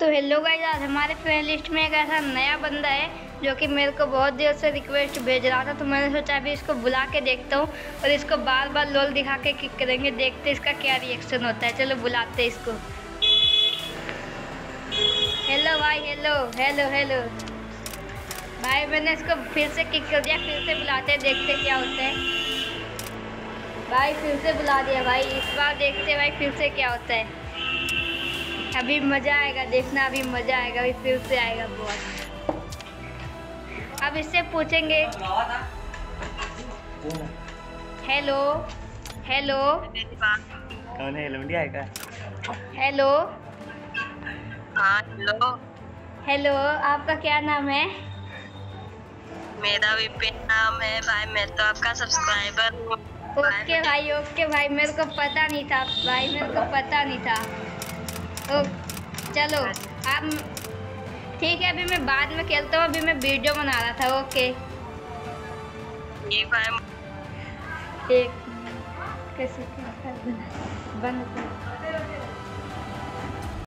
तो hello guys आज हमारे फ्रेंड लिस्ट में एक ऐसा नया बंदा है जो कि मेरे को बहुत देर से रिक्वेस्ट भेज रहा था तो मैंने सोचा अभी इसको बुला के देखता हूँ और इसको बार बार लोल दिखा के किक करेंगे, देखते इसका क्या रिएक्शन होता है। चलो बुलाते इसको। हेलो भाई हेलो हेलो हेलो भाई, मैंने इसको फिर से किक कर दिया, फिर से बुलाते देखते क्या होता है। भाई, फिर से बुला दिया भाई, इस बार देखते भाई, फिर से क्या होता है। अभी मज़ा आएगा देखना अभी मज़ा आएगा अभी फिर से आएगा बहुत अब इससे पूछेंगे हेलो हेलो कौन है? लौंडिया है का हेलो हाँ हेलो हेलो आपका क्या नाम है? मेरा विपिन नाम है भाई मैं तो आपका सब्सक्राइबर हूँ। ओके भाई ओके भाई मेरे को पता नहीं था भाई मेरे को पता नहीं था। ओ चलो आप ठीक है अभी मैं बाद में खेलता हूँ अभी मैं वीडियो बना रहा था ओके ठीक एक कैसे? बंद कर।